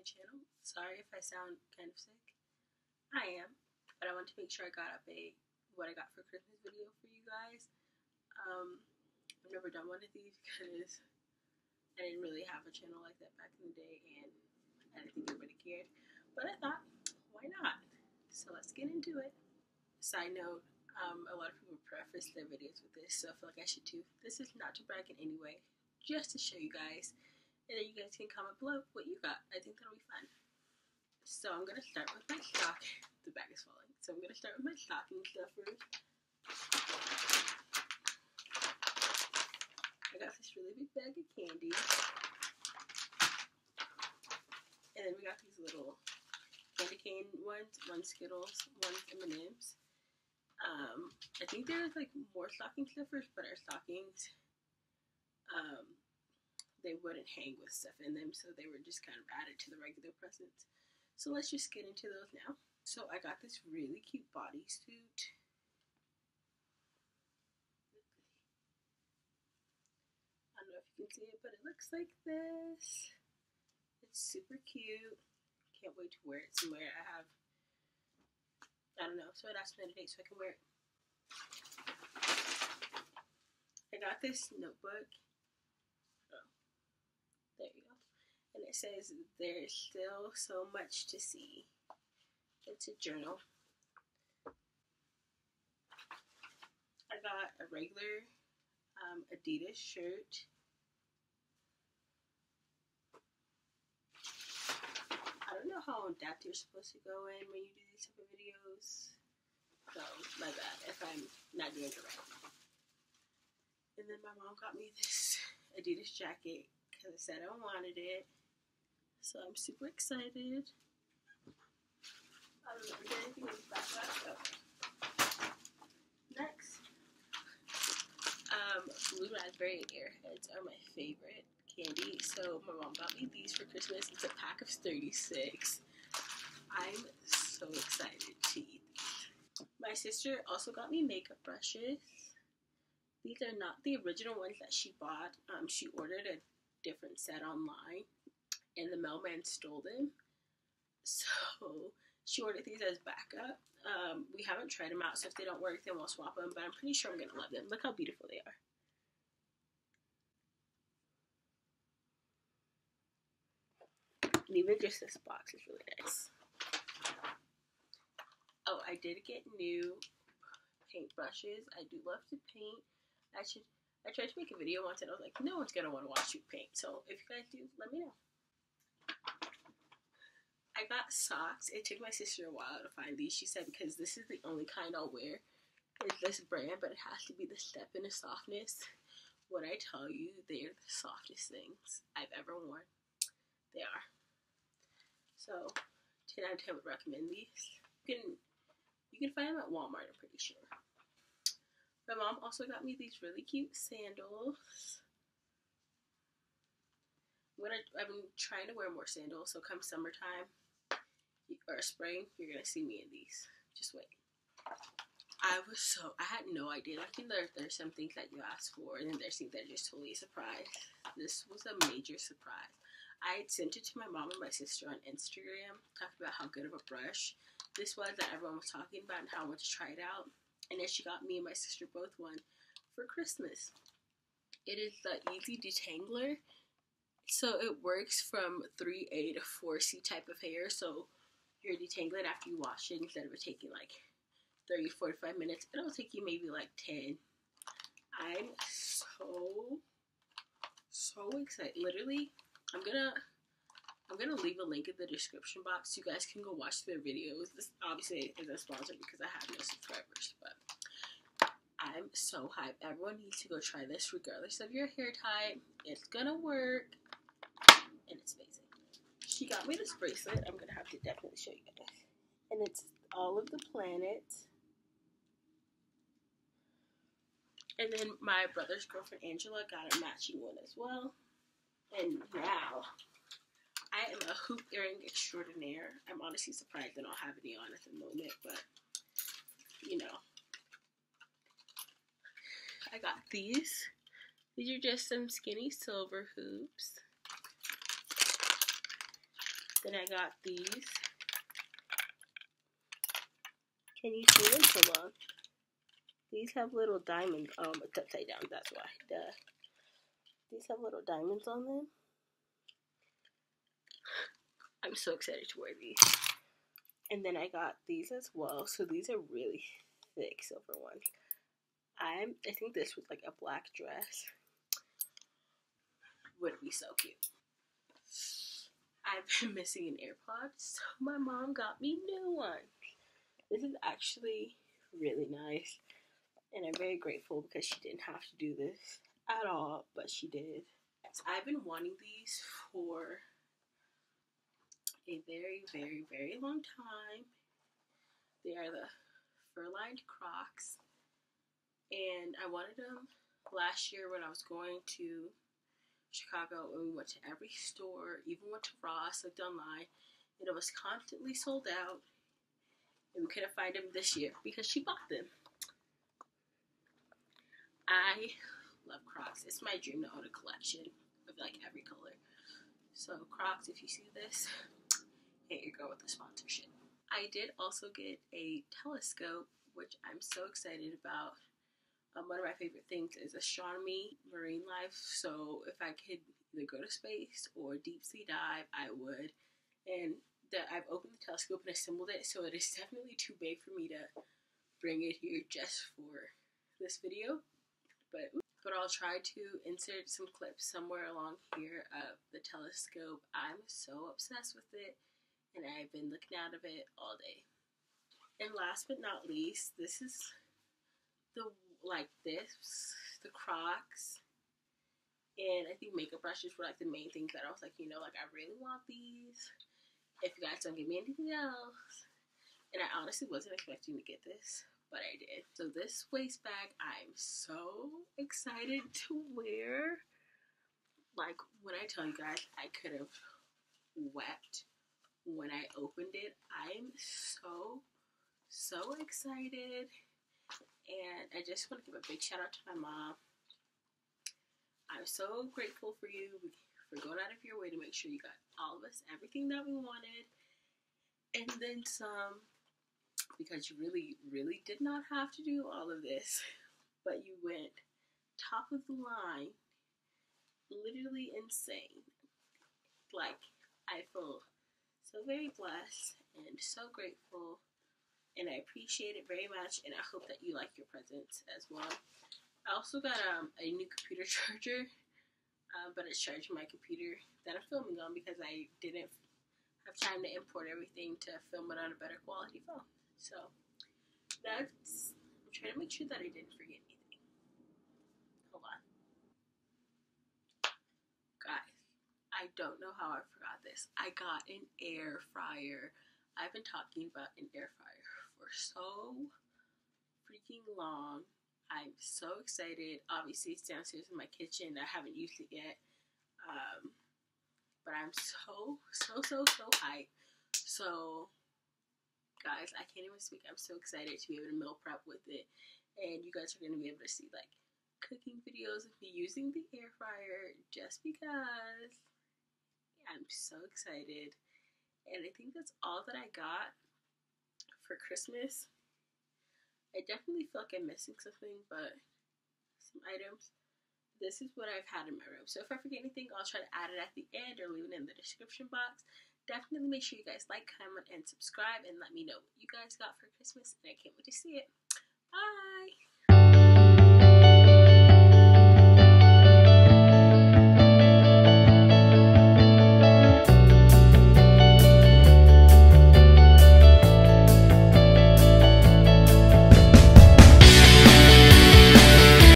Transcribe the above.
my channel. Sorry if I sound kind of sick. I am, but I want to make sure I got up a what I got for Christmas video for you guys. Um, I've never done one of these because I didn't really have a channel like that back in the day, and I didn't think anybody cared. But I thought, why not? So let's get into it. Side note, um, a lot of people preface their videos with this, so I feel like I should too. This is not to brag in any way, just to show you guys and then you guys can comment below what you got. I think that'll be fun. So I'm gonna start with my stock. The bag is falling. So I'm gonna start with my stocking stuffers. I got this really big bag of candy. And then we got these little candy cane ones, one Skittles, one M&M's. Um, I think there's like more stocking stuffers, but our stockings um, they wouldn't hang with stuff in them, so they were just kind of added to the regular presents. So let's just get into those now. So I got this really cute bodysuit. I don't know if you can see it, but it looks like this. It's super cute. Can't wait to wear it somewhere. I have, I don't know, so me the date so I can wear it. I got this notebook and it says there's still so much to see. It's a journal. I got a regular um, Adidas shirt. I don't know how in depth you're supposed to go in when you do these type of videos. So, my bad if I'm not doing it right. And then my mom got me this Adidas jacket because I said I wanted it. So I'm super excited. I don't know, is anything in the backpack? Next. Um, blue raspberry airheads are my favorite candy. So my mom got me these for Christmas. It's a pack of 36. I'm so excited to eat these. My sister also got me makeup brushes. These are not the original ones that she bought. Um, she ordered a different set online and the mailman stole them. So she ordered these as backup. Um, we haven't tried them out, so if they don't work, then we'll swap them. But I'm pretty sure I'm gonna love them. Look how beautiful they are. And even just this box is really nice. Oh, I did get new paint brushes. I do love to paint. I should. I tried to make a video once and I was like, no one's gonna want to watch you paint. So if you guys do, let me know. I got socks. It took my sister a while to find these. She said because this is the only kind I'll wear. It's this brand, but it has to be the step in the softness. What I tell you, they're the softest things I've ever worn. They are. So, 10 out of 10 would recommend these. You can you can find them at Walmart, I'm pretty sure. My mom also got me these really cute sandals. I'm gonna I've been trying to wear more sandals, so come summertime, or spring, you're gonna see me in these. Just wait. I was so I had no idea. Like think there there's some things that you ask for, and then there's things that are just totally a surprise. This was a major surprise. I had sent it to my mom and my sister on Instagram, talking about how good of a brush this was that everyone was talking about and how I wanted to try it out. And then she got me and my sister both one for Christmas. It is the EZ Detangler. So it works from 3A to 4C type of hair. So your detangle after you wash it instead of it taking like 30 45 minutes. It'll take you maybe like 10 i'm so so excited. Literally i'm gonna i'm gonna leave a link in the description box. So you guys can go watch their videos. This obviously is a sponsor because i have no subscribers but i'm so hyped. Everyone needs to go try this regardless of your hair type. It's gonna work. And it's amazing she got me this bracelet. I'm gonna have to definitely show you guys. And it's all of the planets. And then my brother's girlfriend Angela got a matching one as well. And now I am a hoop earring extraordinaire. I'm honestly surprised I don't have any on at the moment, but you know. I got these. These are just some skinny silver hoops. Then I got these. Can you see them so long? These have little diamonds. Um, it's upside down. That's why. Duh. These have little diamonds on them. I'm so excited to wear these. And then I got these as well. So these are really thick silver ones. I'm I think this was like a black dress. Would be so cute. I've been missing an AirPod, so my mom got me new ones. This is actually really nice. And I'm very grateful because she didn't have to do this at all, but she did. So I've been wanting these for a very, very, very long time. They are the fur-lined Crocs, and I wanted them last year when I was going to Chicago and we went to every store, even went to Ross, looked online, and it was constantly sold out. And we couldn't find them this year because she bought them. I love Crocs. It's my dream to own a collection of like every color. So Crocs, if you see this, hit your girl with a sponsorship. I did also get a telescope, which I'm so excited about. Um, one of my favorite things is astronomy, marine life. So if I could either go to space or deep sea dive, I would. And that I've opened the telescope and assembled it, so it is definitely too big for me to bring it here just for this video. But but I'll try to insert some clips somewhere along here of the telescope. I'm so obsessed with it and I've been looking out of it all day. And last but not least, this is the like this, the Crocs. And I think makeup brushes were like the main things that I was like, you know, like I really want these. If you guys don't give me anything else. And I honestly wasn't expecting to get this, but I did. So this waist bag I'm so excited to wear. Like when I tell you guys I could have wept when I opened it. I'm so, so excited. And I just want to give a big shout out to my mom. I'm so grateful for you for going out of your way to make sure you got all of us everything that we wanted. And then some, because you really, really did not have to do all of this, but you went top of the line, literally insane. Like, I feel so very blessed and so grateful, and I appreciate it very much. And I hope that you like your presents as well. I also got um, a new computer charger, uh, but it's charging my computer that I'm filming on because I didn't have time to import everything to film it on a better quality phone. So that's I'm trying to make sure that I didn't forget anything. Hold on. Guys, I don't know how I forgot this. I got an air fryer. I've been talking about an air fryer so freaking long. I'm so excited. Obviously, it's downstairs in my kitchen. I haven't used it yet. Um, but I'm so, so, so, so hyped. So, guys, I can't even speak. I'm so excited to be able to meal prep with it. And you guys are going to be able to see, like, cooking videos of me using the air fryer just because I'm so excited. And I think that's all that I got for Christmas. I definitely feel like I'm missing something, but some items. This is what I've had in my room. So if I forget anything, I'll try to add it at the end or leave it in the description box. Definitely make sure you guys like, comment, and subscribe, and let me know what you guys got for Christmas. And I can't wait to see it. Bye!